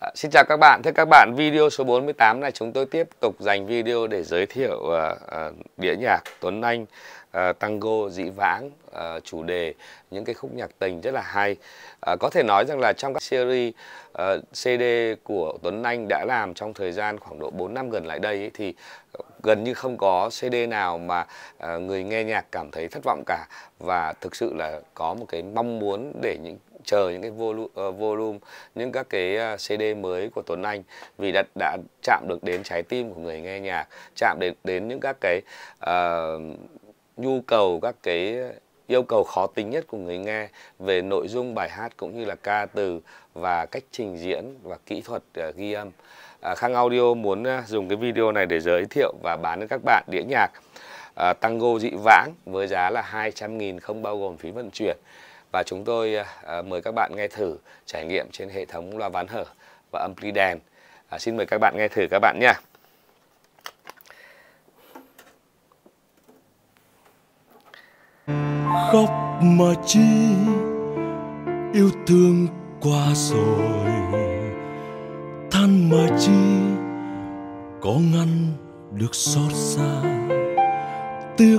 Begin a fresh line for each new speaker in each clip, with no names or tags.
À, xin chào các bạn, thưa các bạn, video số 48 này chúng tôi tiếp tục dành video để giới thiệu uh, uh, đĩa nhạc Tuấn Anh uh, tango dĩ vãng uh, chủ đề những cái khúc nhạc tình rất là hay. Uh, có thể nói rằng là trong các series uh, CD của Tuấn Anh đã làm trong thời gian khoảng độ 4 năm gần lại đây ấy, thì gần như không có CD nào mà uh, người nghe nhạc cảm thấy thất vọng cả và thực sự là có một cái mong muốn để những chờ những cái volume, uh, ờ, volume những các cái à, CD mới của Tuấn Anh vì đã đã chạm được đến trái tim của người nghe nhạc chạm đến đến những các cái uh, nhu cầu các cái yêu cầu khó tính nhất của người nghe về nội dung bài hát cũng như là ca từ và cách trình diễn và kỹ thuật uh, ghi âm. À, Khang Audio muốn uh, dùng cái video này để giới thiệu và bán đến các bạn đĩa nhạc uh, tango dị vãng với giá là 200.000 không bao gồm phí vận chuyển và chúng tôi à, à, mời các bạn nghe thử trải nghiệm trên hệ thống loa ván hở và ampli đèn. À, xin mời các bạn nghe thử các bạn nhé.
Khóc mà chi yêu thương qua rồi than mà chi có ngăn được xót xa tiếc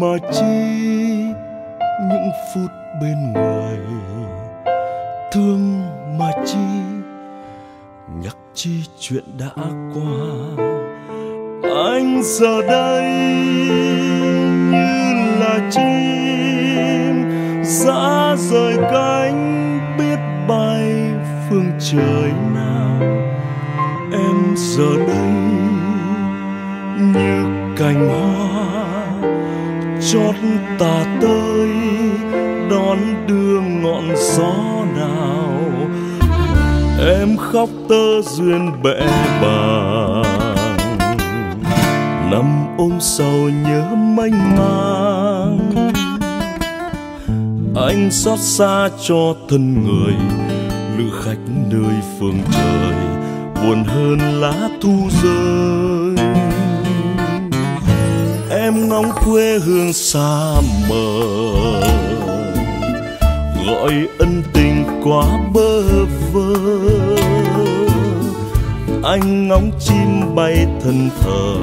mà chi những phút bên người thương mà chi, nhắc chi chuyện đã qua. Anh giờ đây như là chim giá rời cánh biết bay phương trời nào. Em giờ đây như cành hoa chót tà tơi, đón đưa ngọn gió nào. Em khóc tơ duyên bẽ bàng, nằm ôm sầu nhớ mênh mang. Anh xót xa cho thân người, lữ khách nơi phương trời, buồn hơn lá thu rơi ngóng quê hương xa mờ. Gọi ân tình quá bơ vơ. Anh ngóng chim bay thân thờ,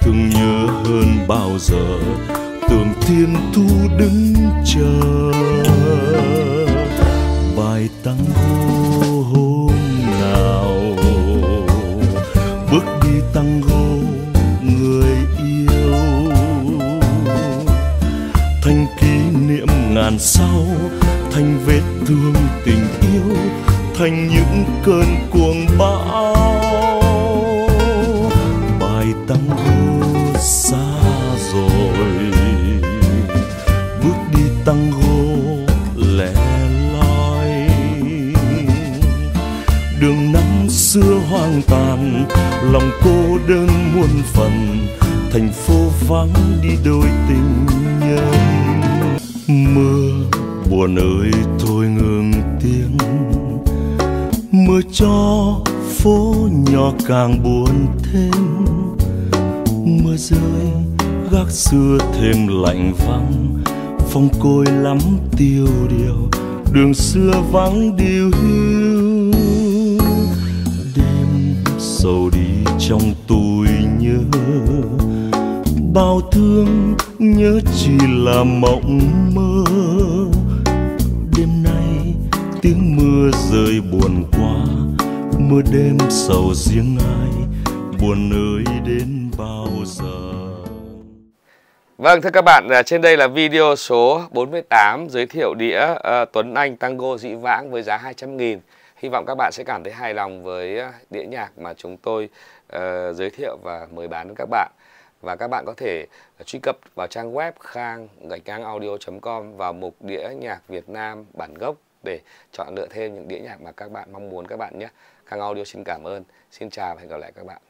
thương nhớ hơn bao giờ. Tưởng thiên thu đứng chờ. Bài tăng hô ngàn sau, thành vết thương tình yêu, thành những cơn cuồng bão. Bài tăng hô xa rồi, bước đi tăng hô lẻ loi. Đường năm xưa hoang tàn, lòng cô đơn muôn phần, thành phố vắng đi đôi tình nhân mưa buồn ơi thôi ngừng tiếng. Mưa cho phố nhỏ càng buồn thêm. Mưa rơi, gác xưa thêm lạnh vắng phong côi lắm tiêu điều, đường xưa vắng điều hiu. Đêm sầu đi trong tôi nhớ. Bao thương nhớ chỉ là mộng mơ tiếng mưa rơi buồn quá mưa đêm sầu riêng ai buồn ơi đến bao giờ.
Vâng thưa các bạn, à, trên đây là video số 48 giới thiệu đĩa uh, Tuấn Anh Tango dĩ vãng với giá 200 nghìn. Hy vọng các bạn sẽ cảm thấy hài lòng với à, đĩa nhạc mà chúng tôi uh, giới thiệu và mời bán đến các bạn. Và các bạn có thể truy cập vào trang web khang gạch ngang audio.com vào mục đĩa nhạc Việt Nam bản gốc để chọn lựa thêm những đĩa nhạc mà các bạn mong muốn các bạn nhé. Kang Audio xin cảm ơn. Xin chào và hẹn gặp lại các bạn.